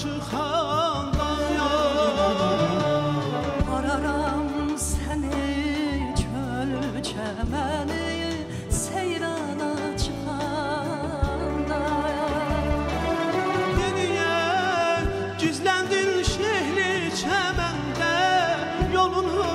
çıxanda Araram səni çöl çəməni seyrana çıxanda Nereye gizlendin şehri çemende Yolunu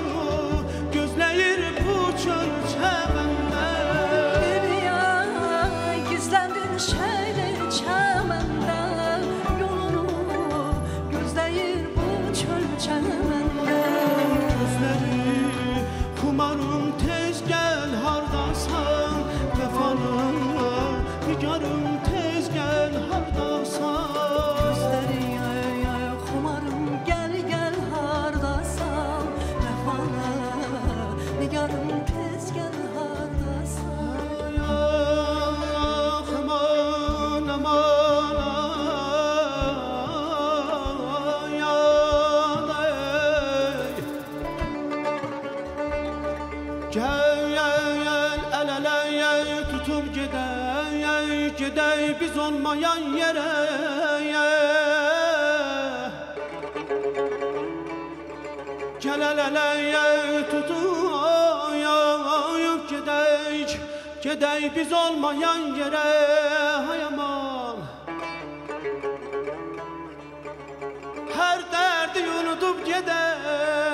gidey biz olmayan yere. Gel el ele tutup gidey gidey biz olmayan yere. Hay aman. Her derdi unutup gidey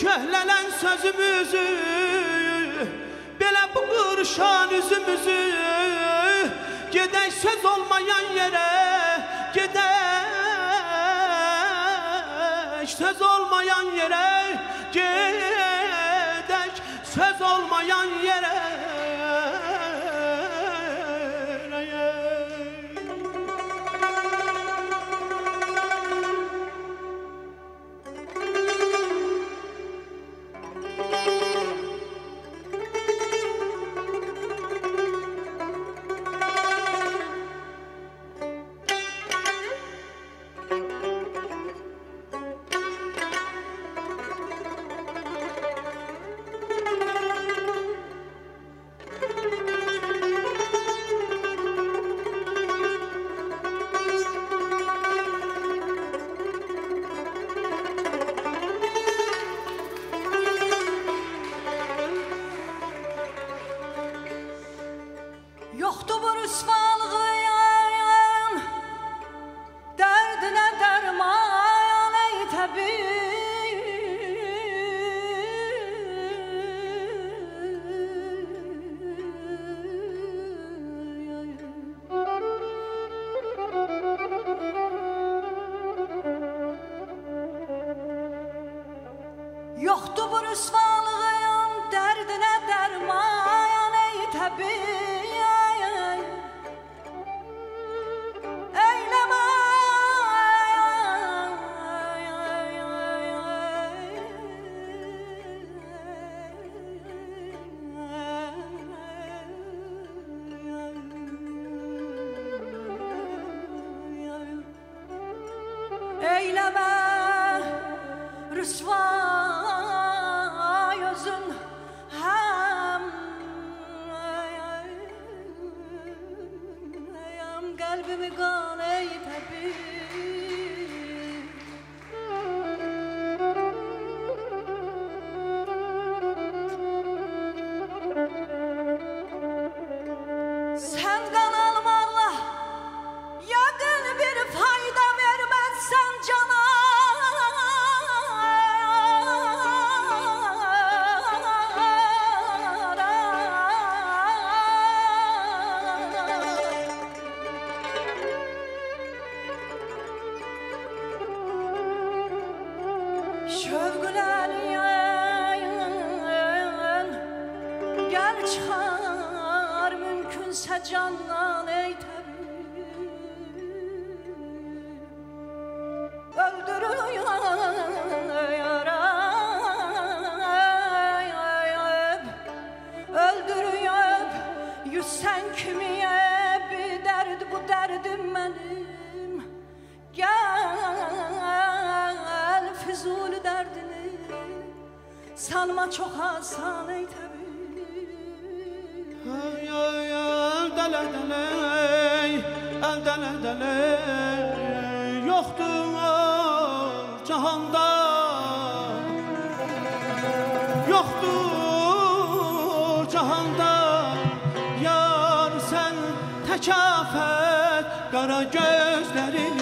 köhlenen sözümüzü Belə bu qırşan üzümüzü Gedək söz olmayan yerə Gedək söz olmayan yerə Yoxdur bu rüsvalığın Dərdinə dərman ey təbib Yoxdur bu rüsvalığın dərdinə dərman ey təbib kalbimi kan ey tabip çıkar mümkünse candan ey tabip Öldürüyor ayıp Öldürüyor yüz kimiye bir derd bu derdim benim. Gel Füzul derdini Salma çok asan ey tabip Dələ dələ Əl dələ dələ Yoxdur cahanda. Yoxdur cahanda Yar sən təkafət Qara gözlərini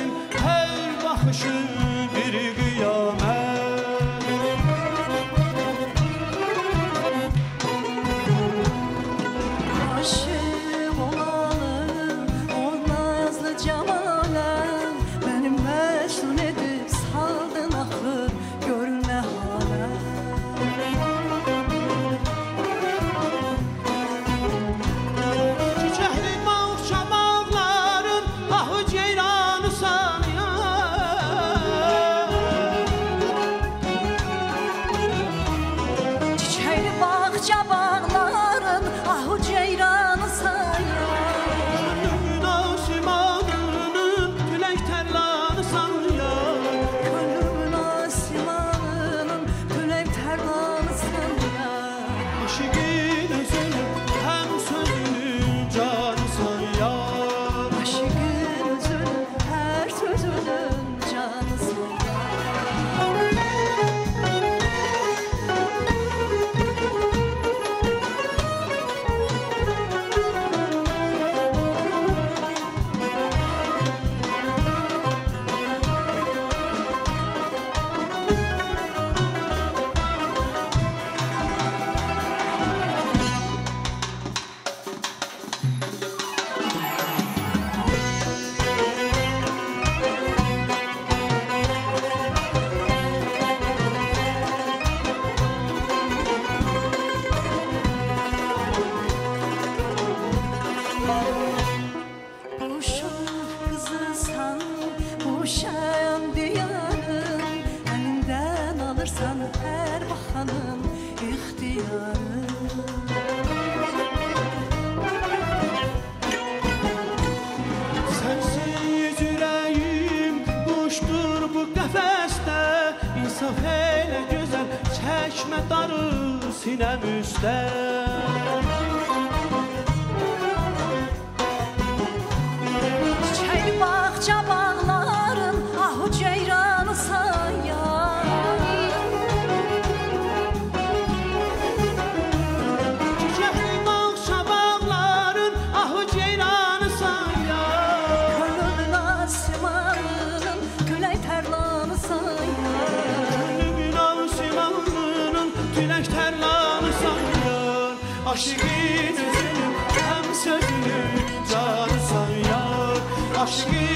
sinem üstel. Aşkın özünü hem sözünü canı sanıyor Aşkın